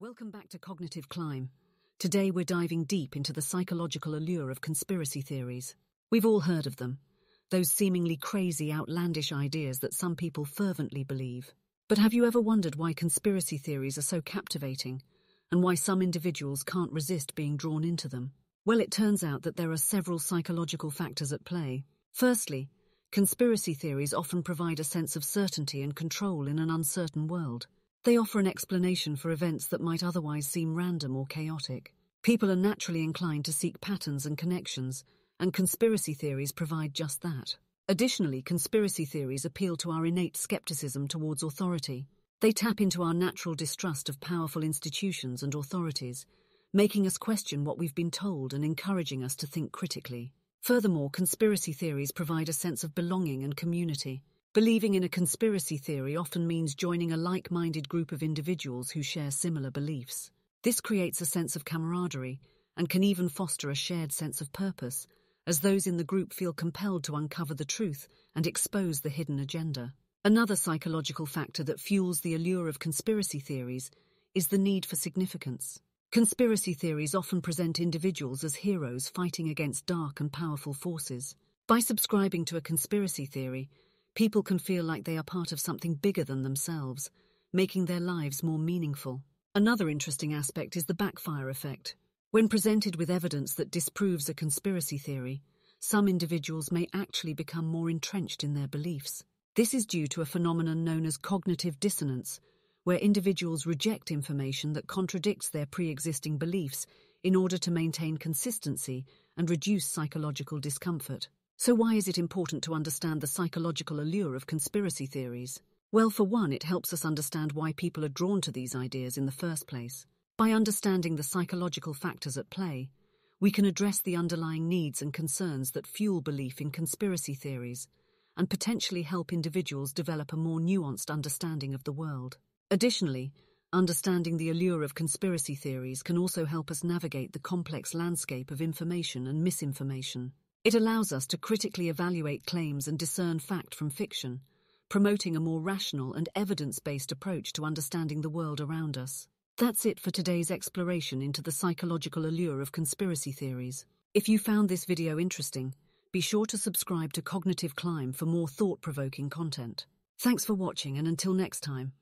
Welcome back to Cognitive Climb. Today we're diving deep into the psychological allure of conspiracy theories. We've all heard of them, those seemingly crazy, outlandish ideas that some people fervently believe. But have you ever wondered why conspiracy theories are so captivating, and why some individuals can't resist being drawn into them? Well, it turns out that there are several psychological factors at play. Firstly, conspiracy theories often provide a sense of certainty and control in an uncertain world. They offer an explanation for events that might otherwise seem random or chaotic. People are naturally inclined to seek patterns and connections, and conspiracy theories provide just that. Additionally, conspiracy theories appeal to our innate skepticism towards authority. They tap into our natural distrust of powerful institutions and authorities, making us question what we've been told and encouraging us to think critically. Furthermore, conspiracy theories provide a sense of belonging and community. Believing in a conspiracy theory often means joining a like minded group of individuals who share similar beliefs. This creates a sense of camaraderie and can even foster a shared sense of purpose, as those in the group feel compelled to uncover the truth and expose the hidden agenda. Another psychological factor that fuels the allure of conspiracy theories is the need for significance. Conspiracy theories often present individuals as heroes fighting against dark and powerful forces. By subscribing to a conspiracy theory, People can feel like they are part of something bigger than themselves, making their lives more meaningful. Another interesting aspect is the backfire effect. When presented with evidence that disproves a conspiracy theory, some individuals may actually become more entrenched in their beliefs. This is due to a phenomenon known as cognitive dissonance, where individuals reject information that contradicts their pre existing beliefs in order to maintain consistency and reduce psychological discomfort. So why is it important to understand the psychological allure of conspiracy theories? Well, for one, it helps us understand why people are drawn to these ideas in the first place. By understanding the psychological factors at play, we can address the underlying needs and concerns that fuel belief in conspiracy theories and potentially help individuals develop a more nuanced understanding of the world. Additionally, understanding the allure of conspiracy theories can also help us navigate the complex landscape of information and misinformation. It allows us to critically evaluate claims and discern fact from fiction, promoting a more rational and evidence based approach to understanding the world around us. That's it for today's exploration into the psychological allure of conspiracy theories. If you found this video interesting, be sure to subscribe to Cognitive Climb for more thought provoking content. Thanks for watching, and until next time.